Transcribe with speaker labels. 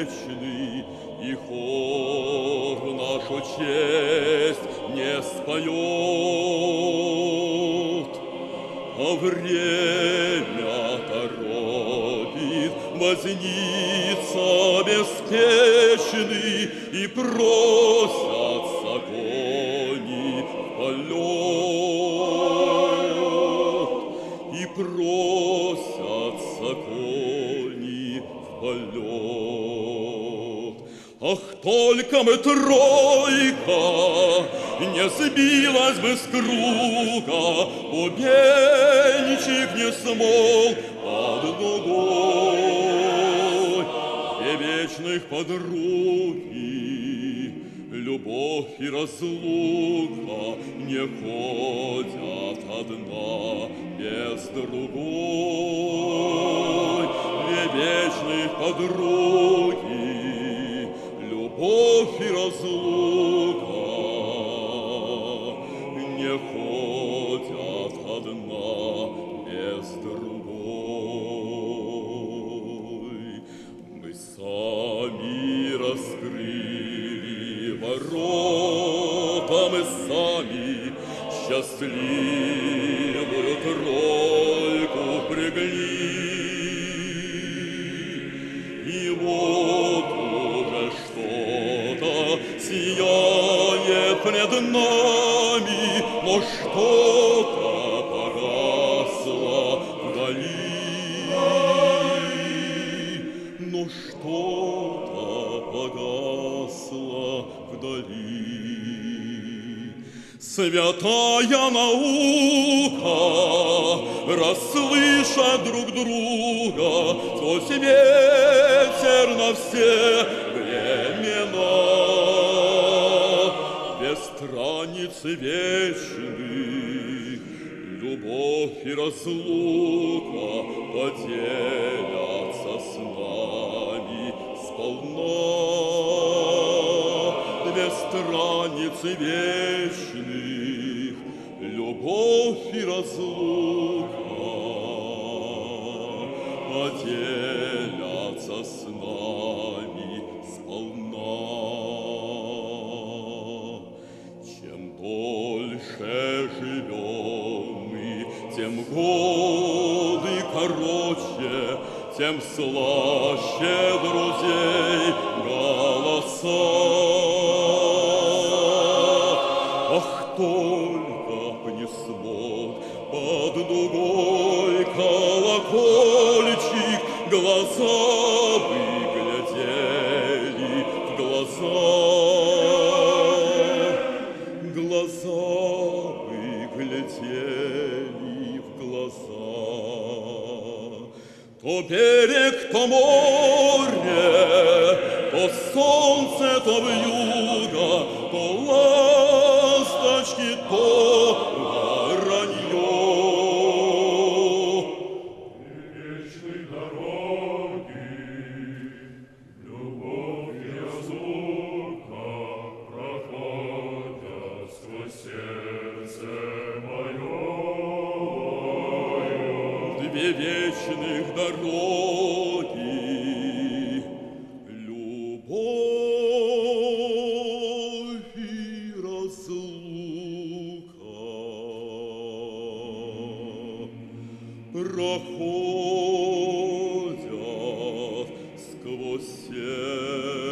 Speaker 1: вечный, и хор нашу честь не споет. А время торопит, вознится беспечный, и просятся кони в полет, и просятся кони в полет. Ах, только мы тройка не сбилась бы с круга, Убенчик не смол под ногой. Две вечных подруги, любовь и разлука Не ходят одна без другой. Две вечных любовь и разлука не ходят одна без другой. Мы сами раскрыли ворота, мы сами счастливую тройку впрягли. Сияет пред нами, но что-то погасло вдали. Но что-то погасло вдали. Святая наука, расслыша друг друга, сквозь ветер на все страницы вечных, любовь и разлука поделятся с нами сполна. Две страницы вечных, любовь и разлука поделятся тем годы короче, тем слаще друзей голоса. Ах, только б не свод под дугой колокольчик, глаза бы глядели в глаза. Глаза бы глядели
Speaker 2: to bereg, to more,
Speaker 1: Две вечных дороги, любовь и разлука. Проходят сквозь сердце